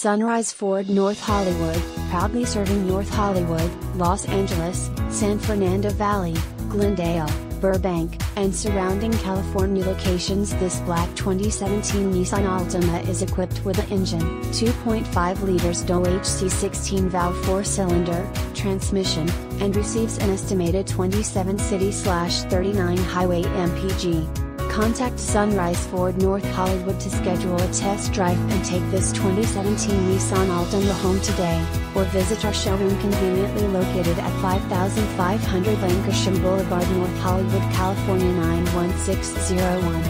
Sunrise Ford North Hollywood, proudly serving North Hollywood, Los Angeles, San Fernando Valley, Glendale, Burbank, and surrounding California locations. This black 2017 Nissan Altima is equipped with an engine, 2.5 liters DOHC 16 valve 4 cylinder, transmission, and receives an estimated 27 city 39 highway MPG. Contact Sunrise Ford North Hollywood to schedule a test drive and take this 2017 Nissan Altima home today, or visit our showroom conveniently located at 5500 Lankershim Boulevard North Hollywood, California 91601.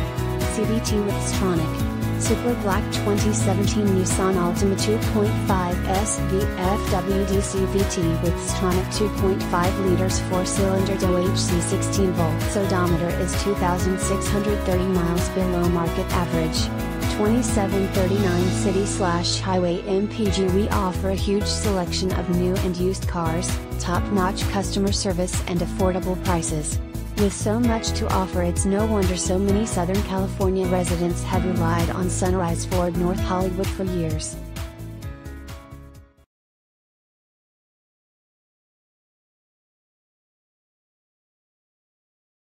CVT with Xtronic. Super Black 2017 Nissan Altima 2.5 SVF WDCVT with Xtronic 2.5 liters 4-cylinder DOHC 16 volts odometer is 2,630 miles below market average. 2739 City Slash Highway MPG We offer a huge selection of new and used cars, top-notch customer service and affordable prices. With so much to offer it's no wonder so many Southern California residents have relied on Sunrise Ford North Hollywood for years.